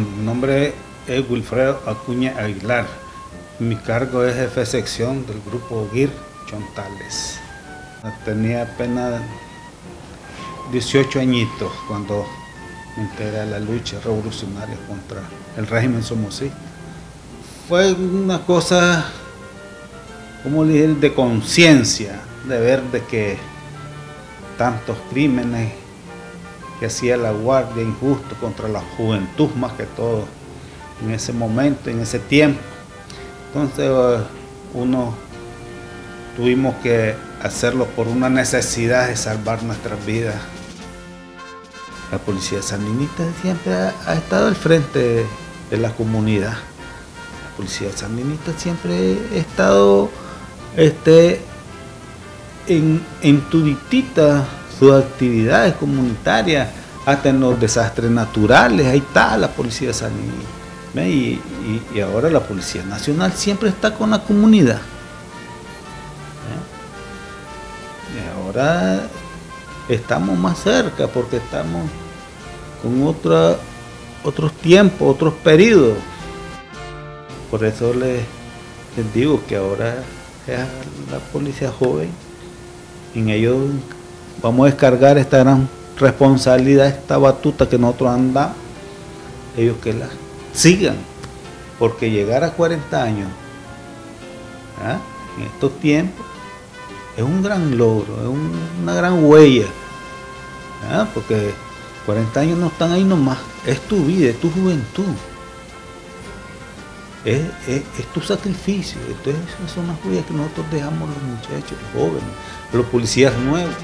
nombre es Wilfredo Acuña Aguilar. Mi cargo es jefe de sección del grupo GIR Chontales. Tenía apenas 18 añitos cuando me integré a la lucha revolucionaria contra el régimen Somosí. Fue una cosa, como le dije, de conciencia, de ver de que tantos crímenes que hacía la guardia injusto contra la juventud más que todo en ese momento, en ese tiempo. Entonces eh, uno tuvimos que hacerlo por una necesidad de salvar nuestras vidas. La policía sandinista siempre ha, estado al frente de la comunidad. La policía sandinista siempre ha estado este, en, en tuditita sus actividades comunitarias, hasta en los desastres naturales, ahí está la policía sandinista. Y, y, ahora la Policía Nacional siempre está con la comunidad. Y ahora estamos más cerca porque estamos con otra, otros tiempos, otros periodos. Por eso les, les digo que ahora es la policía joven. En ellos vamos a descargar esta gran responsabilidad, esta batuta que nosotros andamos. Ellos que la sigan, porque llegar a 40 años ¿ah? en estos tiempos es un gran logro, es una gran huella, ¿ah? porque 40 años no están ahí nomás, es tu vida, es tu juventud, es, tu sacrificio, entonces esas son las huellas que nosotros dejamos los muchachos, los jóvenes, los policías nuevos.